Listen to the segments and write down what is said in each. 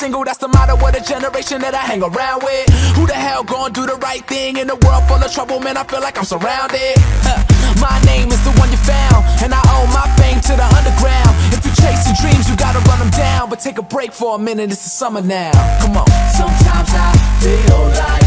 single, that's the motto of the generation that I hang around with. Who the hell gon' do the right thing in a world full of trouble? Man, I feel like I'm surrounded. My name is the one you found, and I owe my fame to the underground. If you chasing dreams, you gotta run them down. But take a break for a minute, it's the summer now. Come on. Sometimes I feel like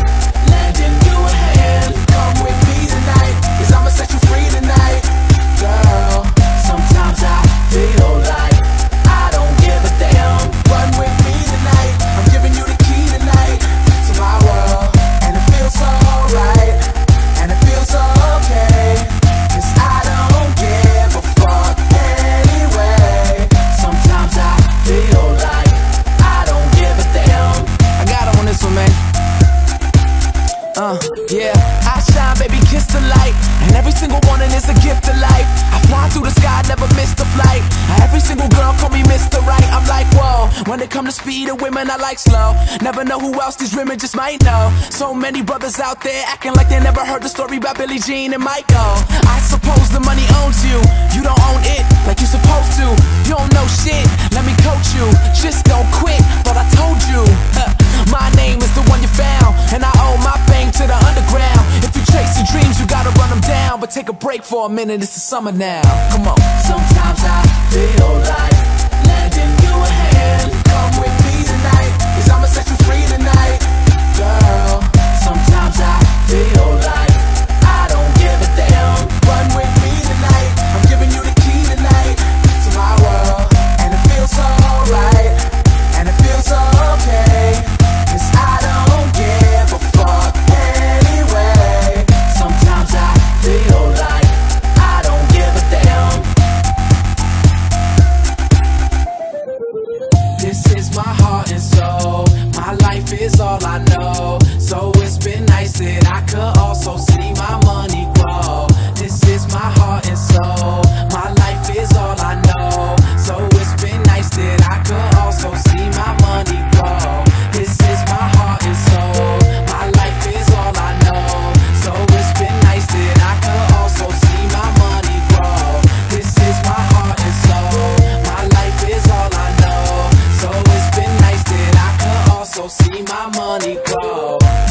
I shine, baby, kiss the light. And every single morning is a gift of life. I fly through the sky, never miss the flight. Every single girl call me Mr. Right. I'm like, whoa. When it come to speed of women, I like slow. Never know who else these women just might know. So many brothers out there acting like they never heard the story about Billie Jean and Michael. I suppose the money owns you. You don't own it like you're supposed to. You But take a break for a minute, it's the summer now. Come on. Sometimes I though. So it's been nice that I could. see my money grow.